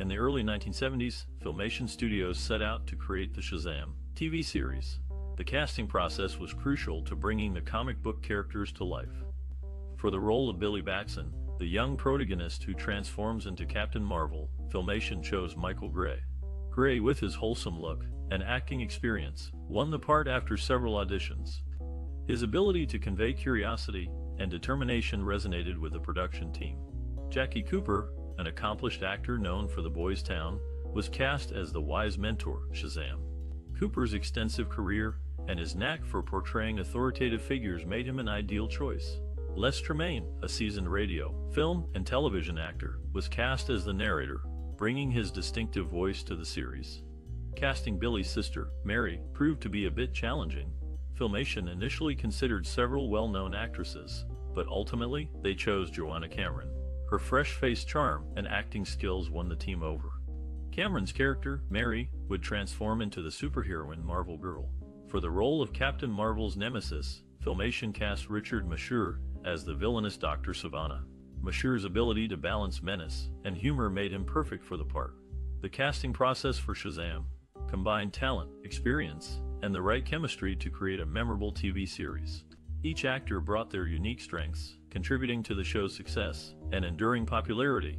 In the early 1970s, Filmation Studios set out to create the Shazam TV series. The casting process was crucial to bringing the comic book characters to life. For the role of Billy Batson, the young protagonist who transforms into Captain Marvel, Filmation chose Michael Gray. Gray, with his wholesome look and acting experience, won the part after several auditions. His ability to convey curiosity and determination resonated with the production team. Jackie Cooper, an accomplished actor known for The Boys Town, was cast as the wise mentor, Shazam. Cooper's extensive career and his knack for portraying authoritative figures made him an ideal choice. Les Tremayne, a seasoned radio, film, and television actor, was cast as the narrator, bringing his distinctive voice to the series. Casting Billy's sister, Mary, proved to be a bit challenging. Filmation initially considered several well-known actresses, but ultimately they chose JoAnna Cameron. Her fresh-faced charm and acting skills won the team over. Cameron's character, Mary, would transform into the superheroine Marvel Girl. For the role of Captain Marvel's nemesis, Filmation cast Richard Masur as the villainous Dr. Sivana. Masur's ability to balance menace and humor made him perfect for the part. The casting process for Shazam combined talent, experience, and the right chemistry to create a memorable TV series. Each actor brought their unique strengths, contributing to the show's success and enduring popularity.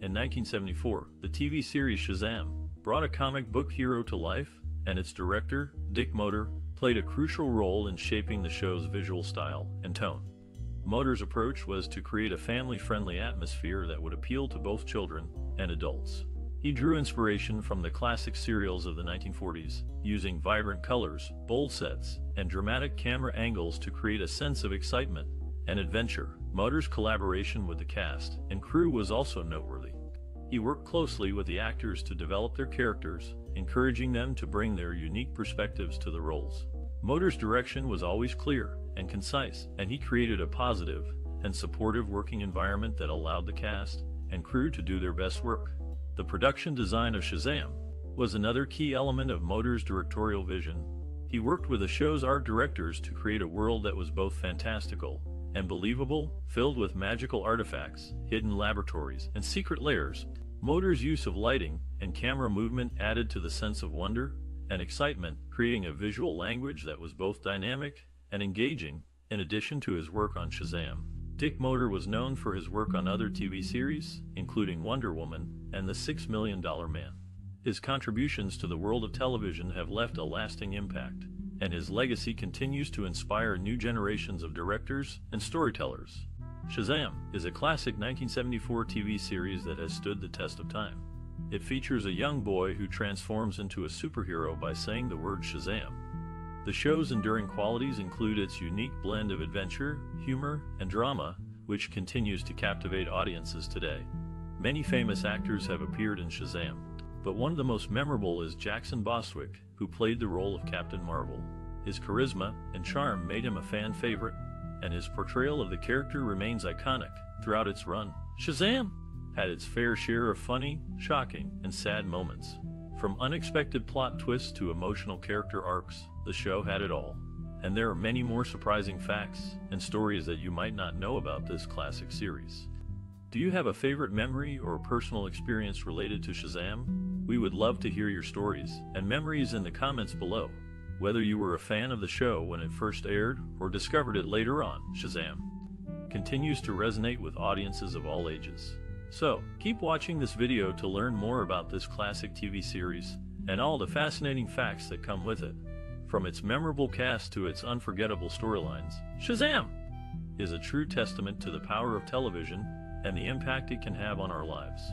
In 1974, the TV series Shazam brought a comic book hero to life, and its director, Dick Moder, played a crucial role in shaping the show's visual style and tone. Moder's approach was to create a family-friendly atmosphere that would appeal to both children and adults. He drew inspiration from the classic serials of the 1940s, using vibrant colors, bold sets, and dramatic camera angles to create a sense of excitement and adventure. Moder's collaboration with the cast and crew was also noteworthy. He worked closely with the actors to develop their characters, encouraging them to bring their unique perspectives to the roles. Moder's direction was always clear and concise, and he created a positive and supportive working environment that allowed the cast and crew to do their best work. The production design of Shazam was another key element of Moder's directorial vision. He worked with the show's art directors to create a world that was both fantastical and believable, filled with magical artifacts, hidden laboratories, and secret layers. Moder's use of lighting and camera movement added to the sense of wonder and excitement, creating a visual language that was both dynamic and engaging, in addition to his work on Shazam. Dick Moder was known for his work on other TV series, including Wonder Woman and The Six Million Dollar Man. His contributions to the world of television have left a lasting impact, and his legacy continues to inspire new generations of directors and storytellers. Shazam is a classic 1974 TV series that has stood the test of time. It features a young boy who transforms into a superhero by saying the word Shazam. The show's enduring qualities include its unique blend of adventure, humor, and drama, which continues to captivate audiences today. Many famous actors have appeared in Shazam, but one of the most memorable is Jackson Bostwick, who played the role of Captain Marvel. His charisma and charm made him a fan favorite, and his portrayal of the character remains iconic throughout its run. Shazam had its fair share of funny, shocking, and sad moments. From unexpected plot twists to emotional character arcs, the show had it all. And there are many more surprising facts and stories that you might not know about this classic series. Do you have a favorite memory or personal experience related to Shazam? We would love to hear your stories and memories in the comments below. Whether you were a fan of the show when it first aired or discovered it later on, Shazam continues to resonate with audiences of all ages. So, keep watching this video to learn more about this classic TV series and all the fascinating facts that come with it. From its memorable cast to its unforgettable storylines, Shazam is a true testament to the power of television and the impact it can have on our lives.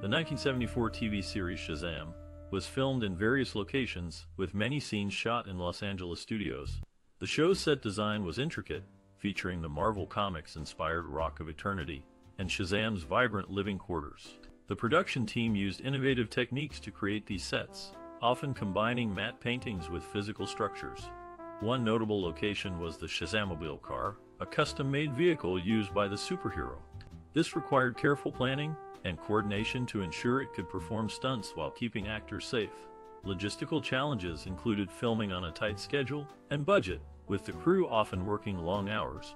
The 1974 TV series Shazam was filmed in various locations, with many scenes shot in Los Angeles studios. The show's set design was intricate, featuring the Marvel Comics-inspired Rock of Eternity and Shazam's vibrant living quarters. The production team used innovative techniques to create these sets, often combining matte paintings with physical structures. One notable location was the Shazamobile car, a custom-made vehicle used by the superhero. This required careful planning and coordination to ensure it could perform stunts while keeping actors safe. Logistical challenges included filming on a tight schedule and budget, with the crew often working long hours.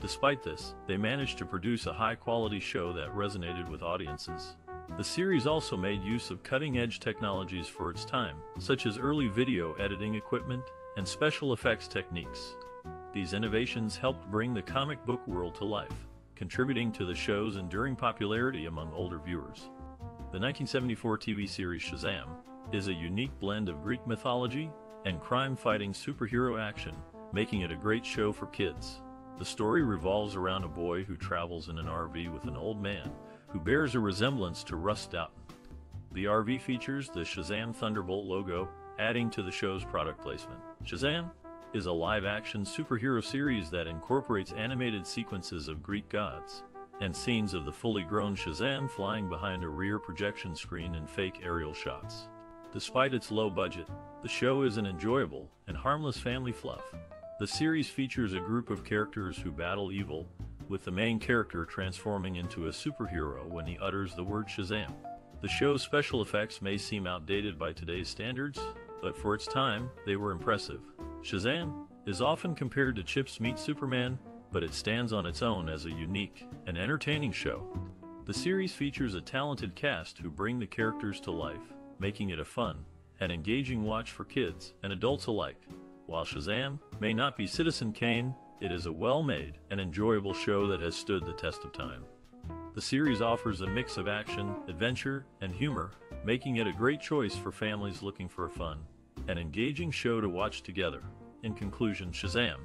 Despite this, they managed to produce a high-quality show that resonated with audiences. The series also made use of cutting-edge technologies for its time, such as early video editing equipment and special effects techniques. These innovations helped bring the comic book world to life, contributing to the show's enduring popularity among older viewers. The 1974 TV series Shazam is a unique blend of Greek mythology and crime-fighting superhero action, making it a great show for kids. The story revolves around a boy who travels in an RV with an old man who bears a resemblance to Russ Doughton. The RV features the Shazam Thunderbolt logo, adding to the show's product placement. Shazam is a live-action superhero series that incorporates animated sequences of Greek gods and scenes of the fully grown Shazam flying behind a rear projection screen in fake aerial shots. Despite its low budget, the show is an enjoyable and harmless family fluff. The series features a group of characters who battle evil, with the main character transforming into a superhero when he utters the word Shazam. The show's special effects may seem outdated by today's standards, but for its time, they were impressive. Shazam is often compared to Chips Meet Superman, but it stands on its own as a unique and entertaining show. The series features a talented cast who bring the characters to life, making it a fun and engaging watch for kids and adults alike. While Shazam may not be Citizen Kane, it is a well-made and enjoyable show that has stood the test of time. The series offers a mix of action, adventure, and humor, making it a great choice for families looking for a fun and engaging show to watch together. In conclusion, Shazam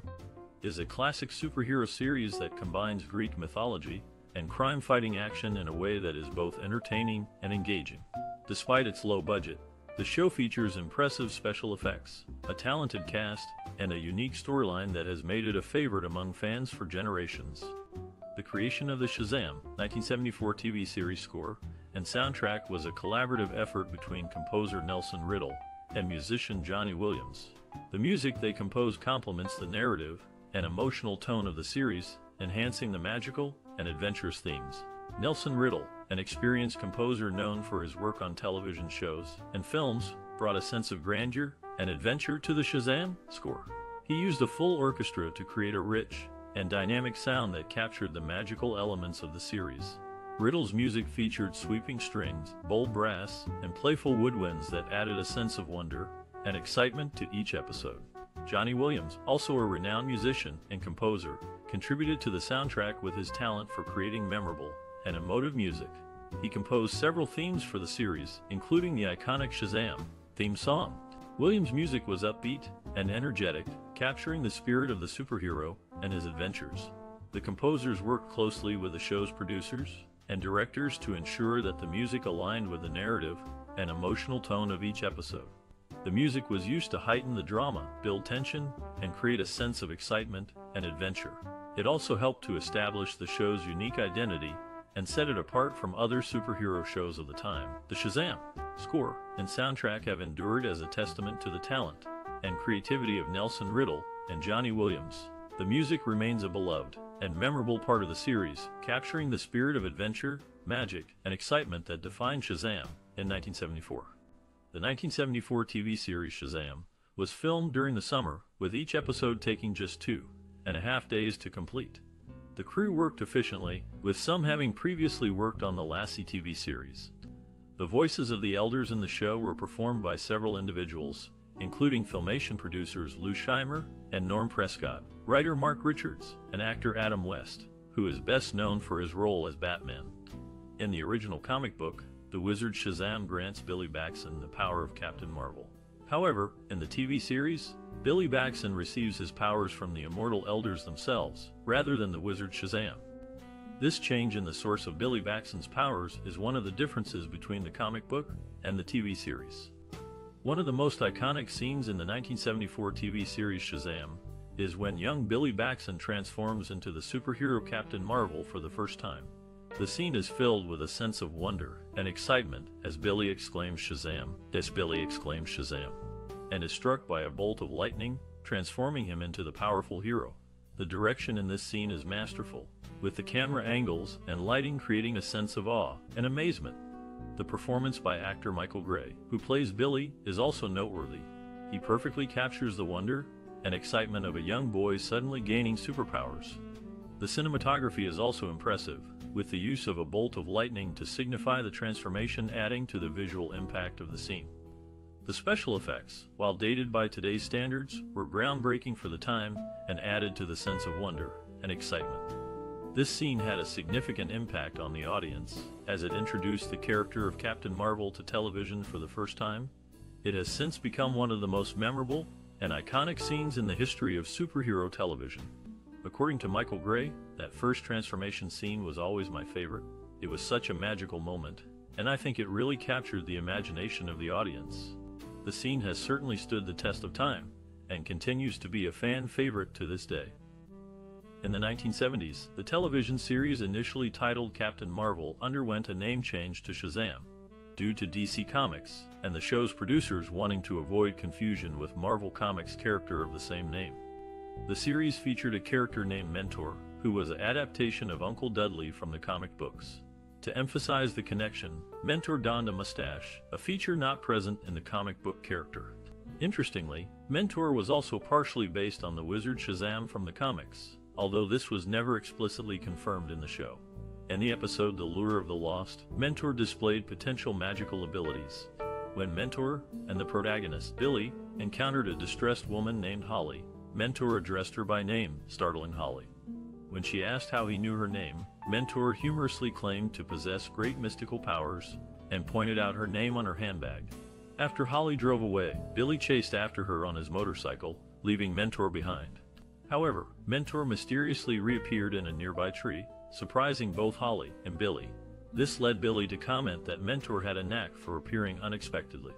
is a classic superhero series that combines Greek mythology and crime-fighting action in a way that is both entertaining and engaging. Despite its low budget, the show features impressive special effects, a talented cast, and a unique storyline that has made it a favorite among fans for generations. The creation of the Shazam 1974 TV series score and soundtrack was a collaborative effort between composer Nelson Riddle and musician Johnny Williams. The music they composed complements the narrative and emotional tone of the series, enhancing the magical and adventurous themes. Nelson Riddle, an experienced composer known for his work on television shows and films, brought a sense of grandeur and adventure to the Shazam score. He used a full orchestra to create a rich and dynamic sound that captured the magical elements of the series. Riddle's music featured sweeping strings, bold brass, and playful woodwinds that added a sense of wonder and excitement to each episode. Johnny Williams, also a renowned musician and composer, contributed to the soundtrack with his talent for creating memorable and emotive music. He composed several themes for the series, including the iconic Shazam theme song. Williams' music was upbeat and energetic, capturing the spirit of the superhero and his adventures. The composers worked closely with the show's producers and directors to ensure that the music aligned with the narrative and emotional tone of each episode. The music was used to heighten the drama, build tension, and create a sense of excitement and adventure. It also helped to establish the show's unique identity and set it apart from other superhero shows of the time. The Shazam score and soundtrack have endured as a testament to the talent and creativity of Nelson Riddle and Johnny Williams. The music remains a beloved and memorable part of the series, capturing the spirit of adventure, magic, and excitement that defined Shazam in 1974. The 1974 TV series Shazam was filmed during the summer, with each episode taking just two and a half days to complete. The crew worked efficiently, with some having previously worked on the Lassie TV series. The voices of the elders in the show were performed by several individuals, including filmation producers Lou Scheimer and Norm Prescott, writer Mark Richards, and actor Adam West, who is best known for his role as Batman. In the original comic book, the wizard Shazam grants Billy Batson the power of Captain Marvel. However, in the TV series, Billy Batson receives his powers from the immortal elders themselves, rather than the wizard Shazam. This change in the source of Billy Batson's powers is one of the differences between the comic book and the TV series. One of the most iconic scenes in the 1974 TV series Shazam is when young Billy Batson transforms into the superhero Captain Marvel for the first time. The scene is filled with a sense of wonder and excitement as Billy exclaims Shazam, as Billy exclaims Shazam and is struck by a bolt of lightning, transforming him into the powerful hero. The direction in this scene is masterful, with the camera angles and lighting creating a sense of awe and amazement. The performance by actor Michael Gray, who plays Billy, is also noteworthy. He perfectly captures the wonder and excitement of a young boy suddenly gaining superpowers. The cinematography is also impressive, with the use of a bolt of lightning to signify the transformation adding to the visual impact of the scene. The special effects, while dated by today's standards, were groundbreaking for the time and added to the sense of wonder and excitement. This scene had a significant impact on the audience, as it introduced the character of Captain Marvel to television for the first time. It has since become one of the most memorable and iconic scenes in the history of superhero television. According to Michael Gray, that first transformation scene was always my favorite. It was such a magical moment, and I think it really captured the imagination of the audience. The scene has certainly stood the test of time, and continues to be a fan favorite to this day. In the 1970s, the television series initially titled Captain Marvel underwent a name change to Shazam, due to DC Comics, and the show's producers wanting to avoid confusion with Marvel Comics character of the same name. The series featured a character named Mentor, who was an adaptation of Uncle Dudley from the comic books. To emphasize the connection, Mentor donned a mustache, a feature not present in the comic book character. Interestingly, Mentor was also partially based on the wizard Shazam from the comics, although this was never explicitly confirmed in the show. In the episode The Lure of the Lost, Mentor displayed potential magical abilities. When Mentor and the protagonist, Billy, encountered a distressed woman named Holly, Mentor addressed her by name, startling Holly. When she asked how he knew her name, Mentor humorously claimed to possess great mystical powers and pointed out her name on her handbag. After Holly drove away, Billy chased after her on his motorcycle, leaving Mentor behind. However, Mentor mysteriously reappeared in a nearby tree, surprising both Holly and Billy. This led Billy to comment that Mentor had a knack for appearing unexpectedly.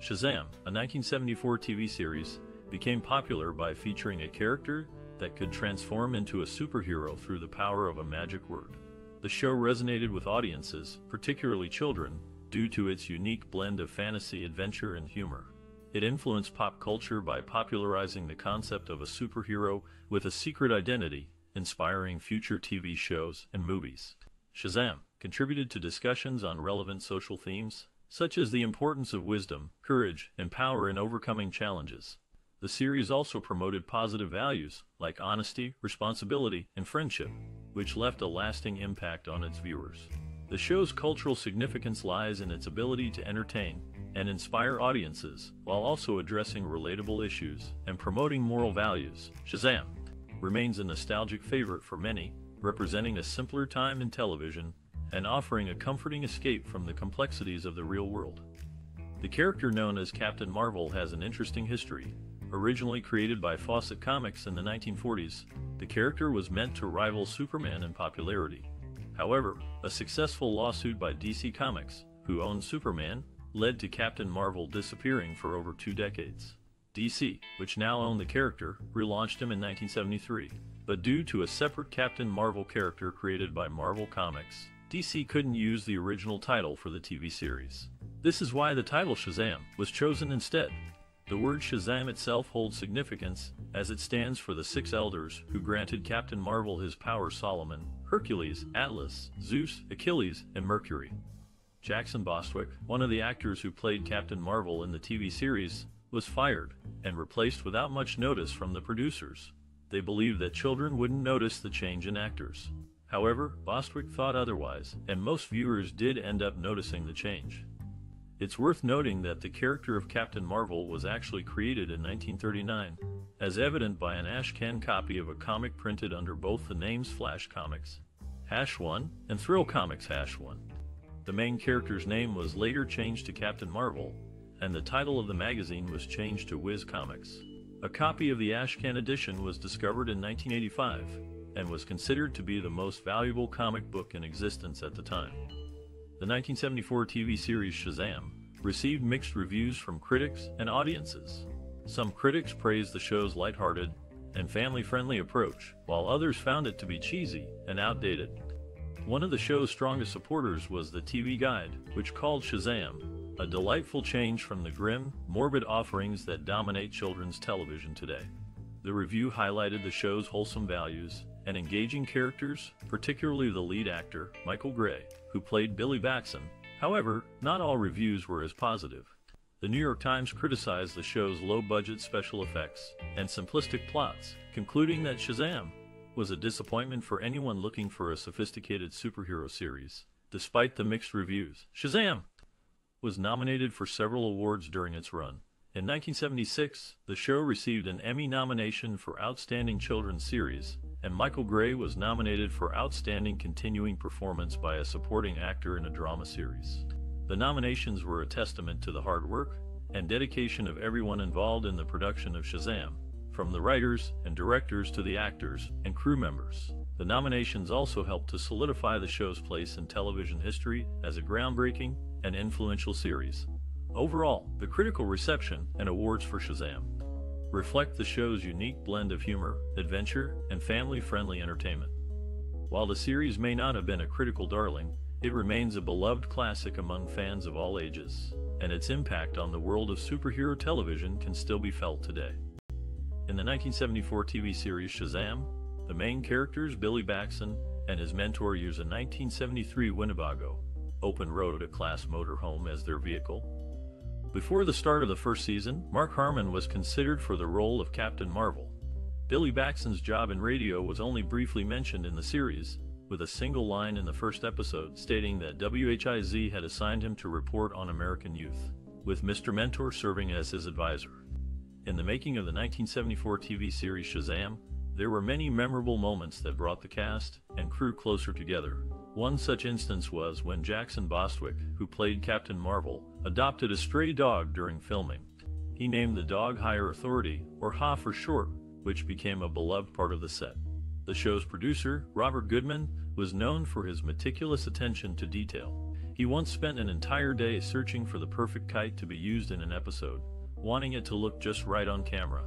Shazam, a 1974 TV series, became popular by featuring a character that could transform into a superhero through the power of a magic word. The show resonated with audiences, particularly children, due to its unique blend of fantasy, adventure, and humor. It influenced pop culture by popularizing the concept of a superhero with a secret identity, inspiring future TV shows and movies. Shazam contributed to discussions on relevant social themes, such as the importance of wisdom, courage, and power in overcoming challenges. The series also promoted positive values like honesty, responsibility, and friendship, which left a lasting impact on its viewers. The show's cultural significance lies in its ability to entertain and inspire audiences while also addressing relatable issues and promoting moral values. Shazam remains a nostalgic favorite for many, representing a simpler time in television and offering a comforting escape from the complexities of the real world. The character known as Captain Marvel has an interesting history. Originally created by Fawcett Comics in the 1940s, the character was meant to rival Superman in popularity. However, a successful lawsuit by DC Comics, who owned Superman, led to Captain Marvel disappearing for over two decades. DC, which now owned the character, relaunched him in 1973, but due to a separate Captain Marvel character created by Marvel Comics, DC couldn't use the original title for the TV series. This is why the title Shazam was chosen instead. The word Shazam itself holds significance, as it stands for the six elders who granted Captain Marvel his power Solomon, Hercules, Atlas, Zeus, Achilles, and Mercury. Jackson Bostwick, one of the actors who played Captain Marvel in the TV series, was fired and replaced without much notice from the producers. They believed that children wouldn't notice the change in actors. However, Bostwick thought otherwise, and most viewers did end up noticing the change. It's worth noting that the character of Captain Marvel was actually created in 1939, as evident by an Ashcan copy of a comic printed under both the names Flash Comics, Hash 1, and Thrill Comics Hash 1. The main character's name was later changed to Captain Marvel, and the title of the magazine was changed to Whiz Comics. A copy of the Ashcan edition was discovered in 1985 and was considered to be the most valuable comic book in existence at the time. The 1974 TV series Shazam received mixed reviews from critics and audiences. Some critics praised the show's lighthearted and family-friendly approach, while others found it to be cheesy and outdated. One of the show's strongest supporters was the TV Guide, which called Shazam a delightful change from the grim, morbid offerings that dominate children's television today. The review highlighted the show's wholesome values and engaging characters, particularly the lead actor, Michael Gray, who played Billy Batson. However, not all reviews were as positive. The New York Times criticized the show's low budget special effects and simplistic plots, concluding that Shazam was a disappointment for anyone looking for a sophisticated superhero series. Despite the mixed reviews, Shazam was nominated for several awards during its run. In 1976, the show received an Emmy nomination for Outstanding Children's Series, and Michael Gray was nominated for Outstanding Continuing Performance by a Supporting Actor in a Drama Series. The nominations were a testament to the hard work and dedication of everyone involved in the production of Shazam, from the writers and directors to the actors and crew members. The nominations also helped to solidify the show's place in television history as a groundbreaking and influential series. Overall, the critical reception and awards for Shazam reflect the show's unique blend of humor, adventure, and family-friendly entertainment. While the series may not have been a critical darling, it remains a beloved classic among fans of all ages, and its impact on the world of superhero television can still be felt today. In the 1974 TV series Shazam, the main characters Billy Batson and his mentor use a 1973 Winnebago open road class motorhome as their vehicle. Before the start of the first season, Mark Harmon was considered for the role of Captain Marvel. Billy Batson's job in radio was only briefly mentioned in the series, with a single line in the first episode stating that WHIZ had assigned him to report on American youth, with Mr. Mentor serving as his advisor. In the making of the 1974 TV series Shazam, there were many memorable moments that brought the cast and crew closer together. One such instance was when Jackson Bostwick, who played Captain Marvel, adopted a stray dog during filming. He named the dog Higher Authority, or Ha for short, which became a beloved part of the set. The show's producer, Robert Goodman, was known for his meticulous attention to detail. He once spent an entire day searching for the perfect kite to be used in an episode, wanting it to look just right on camera.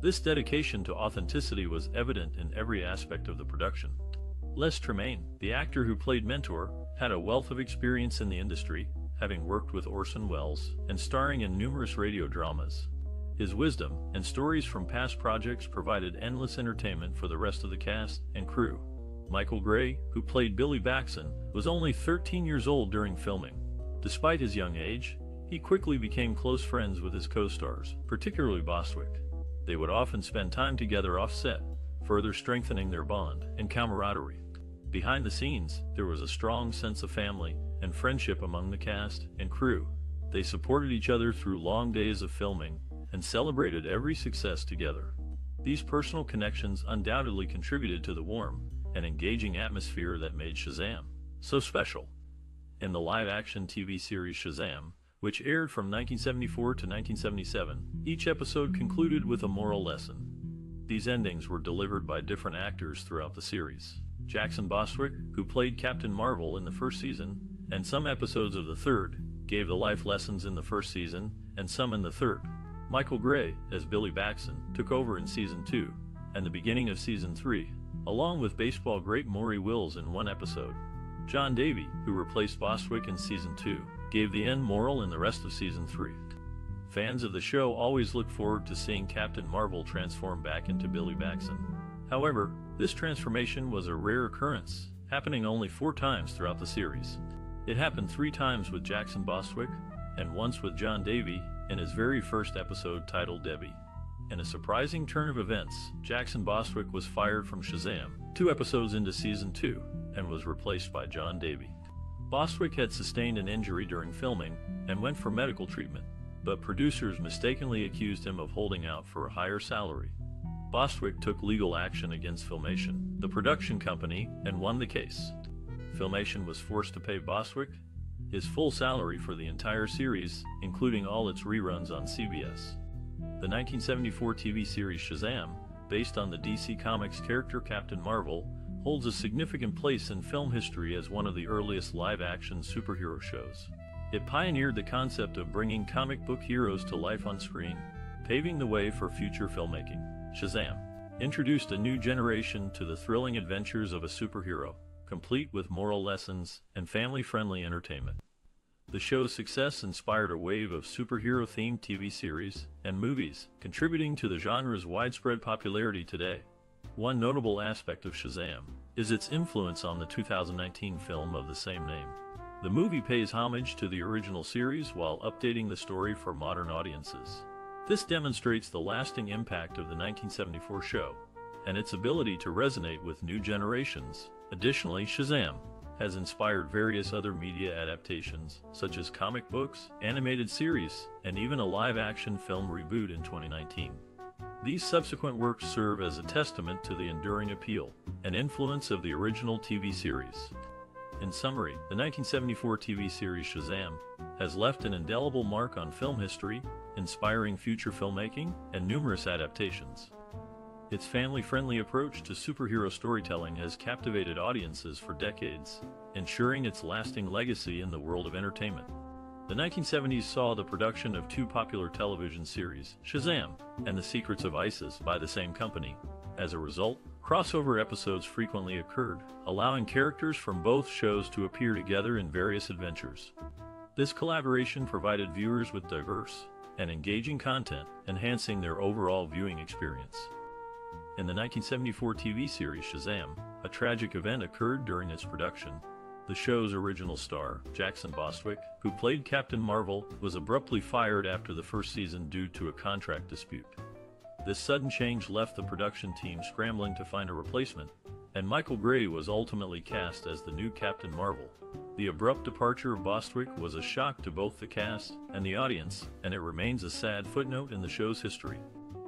This dedication to authenticity was evident in every aspect of the production. Les Tremayne, the actor who played Mentor, had a wealth of experience in the industry, having worked with Orson Welles and starring in numerous radio dramas. His wisdom and stories from past projects provided endless entertainment for the rest of the cast and crew. Michael Gray, who played Billy Batson, was only 13 years old during filming. Despite his young age, he quickly became close friends with his co-stars, particularly Bostwick. They would often spend time together off set, further strengthening their bond and camaraderie. Behind the scenes, there was a strong sense of family and friendship among the cast and crew. They supported each other through long days of filming and celebrated every success together. These personal connections undoubtedly contributed to the warm and engaging atmosphere that made Shazam so special. In the live-action TV series Shazam, which aired from 1974 to 1977. Each episode concluded with a moral lesson. These endings were delivered by different actors throughout the series. Jackson Bostwick, who played Captain Marvel in the first season, and some episodes of the third, gave the life lessons in the first season, and some in the third. Michael Gray, as Billy Batson, took over in season 2, and the beginning of season 3, along with baseball great Maury Wills in one episode. John Davey, who replaced Bostwick in season 2, gave the end moral in the rest of season 3. Fans of the show always look forward to seeing Captain Marvel transform back into Billy Batson. However, this transformation was a rare occurrence, happening only four times throughout the series. It happened three times with Jackson Bostwick, and once with John Davey in his very first episode titled Debbie. In a surprising turn of events, Jackson Bostwick was fired from Shazam two episodes into season 2 and was replaced by John Davey. Bostwick had sustained an injury during filming and went for medical treatment, but producers mistakenly accused him of holding out for a higher salary. Bostwick took legal action against Filmation, the production company, and won the case. Filmation was forced to pay Bostwick his full salary for the entire series, including all its reruns on CBS. The 1974 TV series Shazam, based on the DC Comics character Captain Marvel, holds a significant place in film history as one of the earliest live-action superhero shows. It pioneered the concept of bringing comic book heroes to life on screen, paving the way for future filmmaking. Shazam introduced a new generation to the thrilling adventures of a superhero, complete with moral lessons and family-friendly entertainment. The show's success inspired a wave of superhero-themed TV series and movies, contributing to the genre's widespread popularity today. One notable aspect of Shazam is its influence on the 2019 film of the same name. The movie pays homage to the original series while updating the story for modern audiences. This demonstrates the lasting impact of the 1974 show and its ability to resonate with new generations. Additionally, Shazam has inspired various other media adaptations, such as comic books, animated series, and even a live-action film reboot in 2019. These subsequent works serve as a testament to the enduring appeal and influence of the original TV series. In summary, the 1974 TV series Shazam has left an indelible mark on film history, inspiring future filmmaking and numerous adaptations. Its family-friendly approach to superhero storytelling has captivated audiences for decades, ensuring its lasting legacy in the world of entertainment. The 1970s saw the production of two popular television series, Shazam and The Secrets of Isis, by the same company. As a result, crossover episodes frequently occurred, allowing characters from both shows to appear together in various adventures. This collaboration provided viewers with diverse and engaging content, enhancing their overall viewing experience. In the 1974 TV series Shazam, a tragic event occurred during its production. The show's original star, Jackson Bostwick, who played Captain Marvel, was abruptly fired after the first season due to a contract dispute. This sudden change left the production team scrambling to find a replacement, and Michael Gray was ultimately cast as the new Captain Marvel. The abrupt departure of Bostwick was a shock to both the cast and the audience, and it remains a sad footnote in the show's history.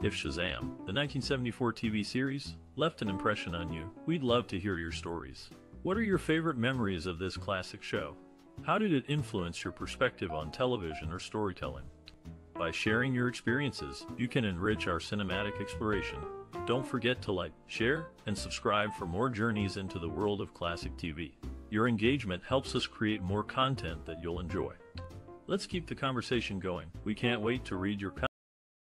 If Shazam, the 1974 TV series, left an impression on you, we'd love to hear your stories. What are your favorite memories of this classic show? How did it influence your perspective on television or storytelling? By sharing your experiences, you can enrich our cinematic exploration. Don't forget to like, share, and subscribe for more journeys into the world of classic TV. Your engagement helps us create more content that you'll enjoy. Let's keep the conversation going. We can't wait to read your comments.